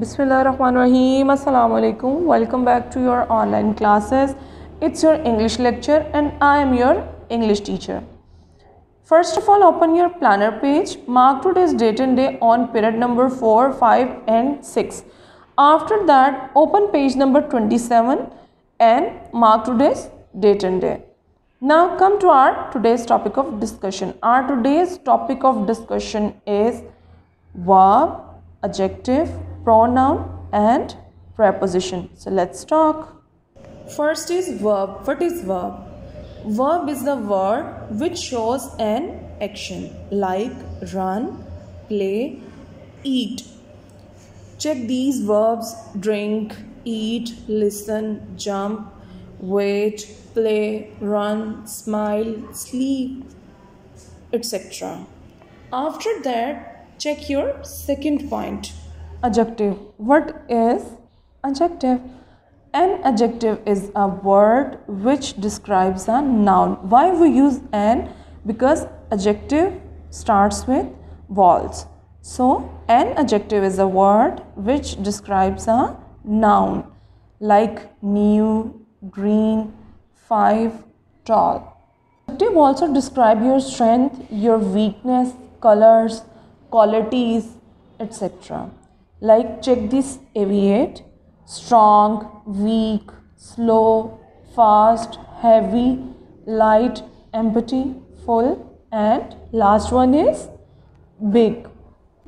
Bismillahirrahmanirrahim. Assalamu alaikum. Welcome back to your online classes. It's your English lecture and I am your English teacher. First of all, open your planner page. Mark today's date and day on period number 4, 5 and 6. After that, open page number 27 and mark today's date and day. Now come to our today's topic of discussion. Our today's topic of discussion is verb, adjective, pronoun and preposition. So let's talk. First is verb. What is verb? Verb is the word which shows an action like run, play, eat. Check these verbs drink, eat, listen, jump, wait, play, run, smile, sleep, etc. After that, check your second point. Adjective. What is adjective? An adjective is a word which describes a noun. Why we use an? Because adjective starts with vowels. So, an adjective is a word which describes a noun like new, green, five, tall. Adjective also describe your strength, your weakness, colors, qualities, etc. Like check this aviate, strong, weak, slow, fast, heavy, light, empty, full and last one is big.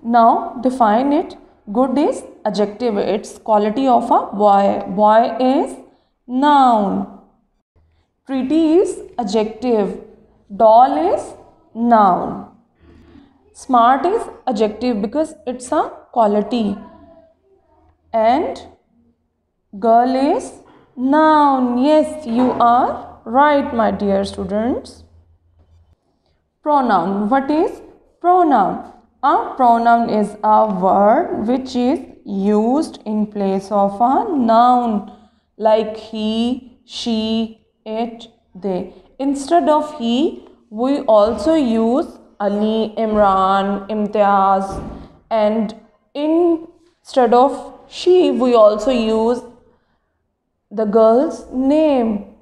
Now define it. Good is adjective. It's quality of a boy. Boy is noun. Pretty is adjective. Doll is noun. Smart is adjective because it's a quality. And girl is noun. Yes, you are right, my dear students. Pronoun. What is pronoun? A pronoun is a word which is used in place of a noun like he, she, it, they. Instead of he, we also use Ali, Imran, Imtiaz and instead of she, we also use the girl's name.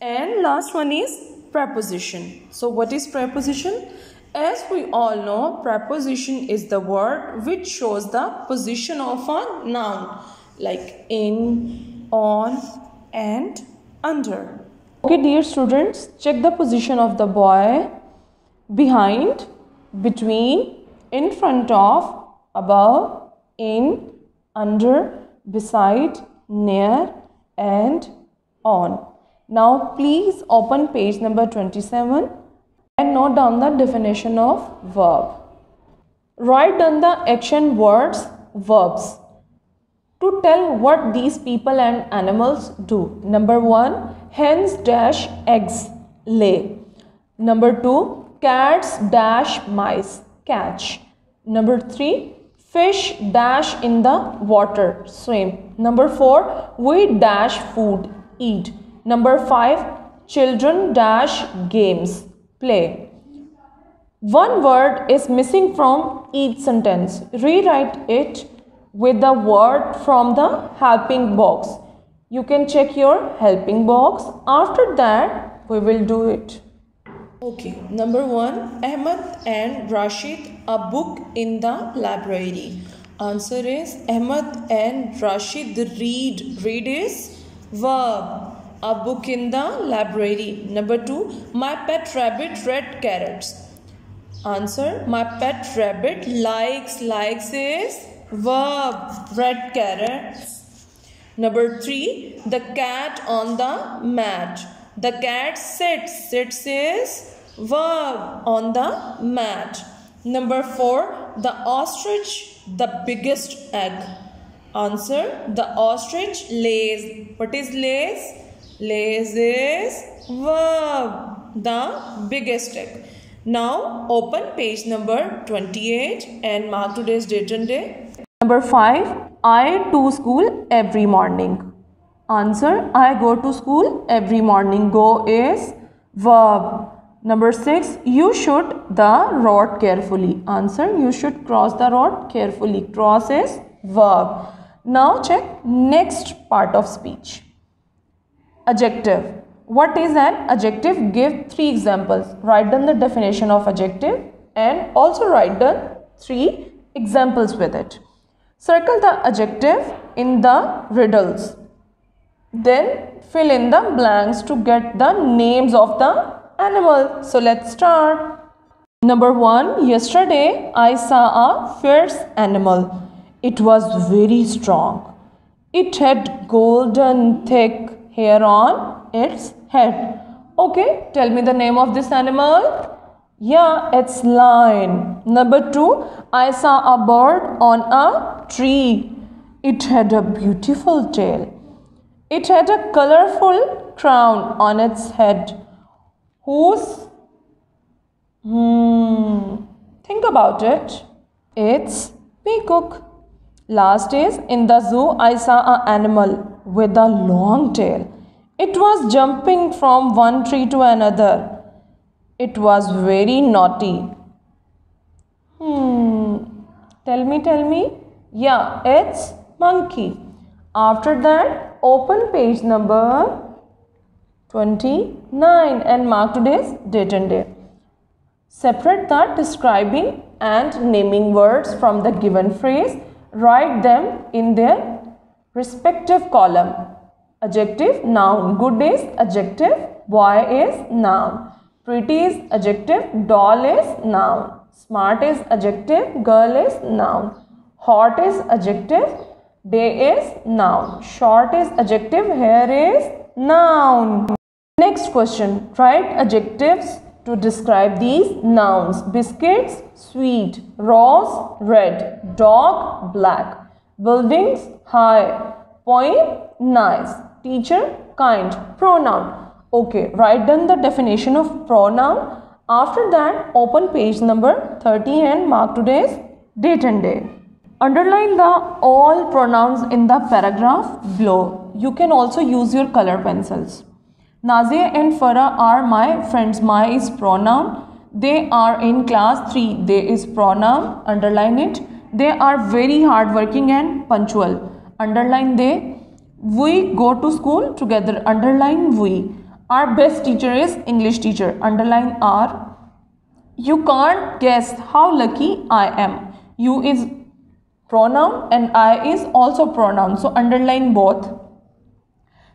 And last one is preposition. So what is preposition? As we all know, preposition is the word which shows the position of a noun like in, on and under. Okay dear students, check the position of the boy behind, between, in front of, above, in, under, beside, near and on. Now please open page number 27 and note down the definition of verb. Write down the action words, verbs to tell what these people and animals do. Number 1 hens dash eggs lay. Number 2 cats dash mice catch. Number 3 fish dash in the water swim. Number 4 we dash food eat. Number 5 children dash games play. One word is missing from each sentence. Rewrite it with the word from the helping box. You can check your helping box. After that, we will do it. Okay, number one, Ahmed and Rashid, a book in the library. Answer is Ahmed and Rashid read. Read is verb. A book in the library. Number two, my pet rabbit read carrots. Answer, my pet rabbit likes. Likes is verb. Red carrots. Number three, the cat on the mat. The cat sits. Sits is verb on the mat. Number four, the ostrich, the biggest egg. Answer, the ostrich lays. What is lays? Lays is verb, the biggest egg. Now open page number 28 and mark today's date and day. Number 5. I to school every morning. Answer. I go to school every morning. Go is verb. Number 6. You should the road carefully. Answer. You should cross the road carefully. Cross is verb. Now check next part of speech. Adjective. What is an adjective? Give three examples. Write down the definition of adjective and also write down three examples with it. Circle the adjective in the riddles. Then fill in the blanks to get the names of the animal. So let's start. Number one, yesterday I saw a fierce animal. It was very strong. It had golden thick hair on its head. Okay, tell me the name of this animal. Yeah, it's lion. Number two, I saw a bird on a tree. It had a beautiful tail. It had a colorful crown on its head. Whose? Hmm. Think about it. It's peacock. Last is in the zoo I saw an animal with a long tail. It was jumping from one tree to another. It was very naughty. Hmm. Tell me, tell me. Yeah, it's monkey. After that, open page number 29 and mark today's date and day. Separate the describing and naming words from the given phrase. Write them in their respective column. Adjective, noun. Good is adjective. Boy is noun. Pretty is adjective. Doll is noun. Smart is adjective. Girl is noun. Hot is adjective. Day is noun. Short is adjective. Hair is noun. Next question. Write adjectives to describe these nouns. Biscuits, sweet. Rose, red. Dog, black. Buildings, high. Poem, nice. Teacher, kind. Pronoun. Okay, write down the definition of pronoun. After that, open page number 30 and mark today's date and day. Underline the all pronouns in the paragraph below. You can also use your color pencils. Nazia and Farah are my friends. My is pronoun. They are in class 3. They is pronoun. Underline it. They are very hardworking and punctual. Underline they. We go to school together. Underline we. Our best teacher is English teacher. Underline R. You can't guess how lucky I am. You is pronoun and I is also pronoun. So underline both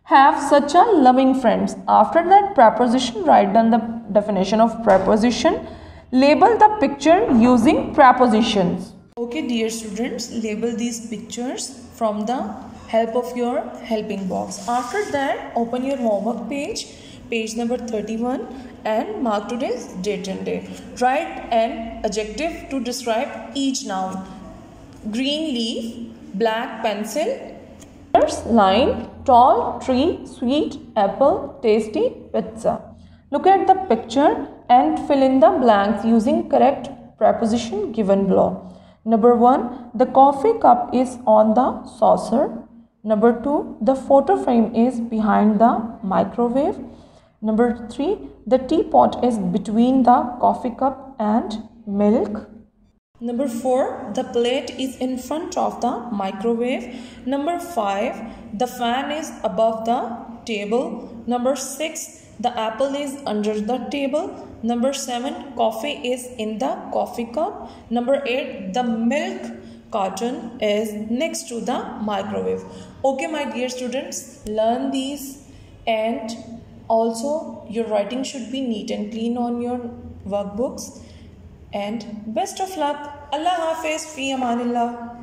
have such a loving friends. After that preposition, write down the definition of preposition. Label the picture using prepositions. Okay dear students, label these pictures from the help of your helping box. After that, open your homework page, page number 31 and mark today's date and day. Write an adjective to describe each noun. Green leaf, black pencil, First line tall tree, sweet apple, tasty pizza. Look at the picture and fill in the blanks using correct preposition given below. Number 1. The coffee cup is on the saucer. Number 2. The photo frame is behind the microwave. Number 3. The teapot is between the coffee cup and milk. Number 4. The plate is in front of the microwave. Number 5. The fan is above the table. Number 6. The apple is under the table. Number 7. Coffee is in the coffee cup. Number 8. The milk carton is next to the microwave. Okay my dear students, learn these and also your writing should be neat and clean on your workbooks and best of luck. Allah Hafiz fi amanillah.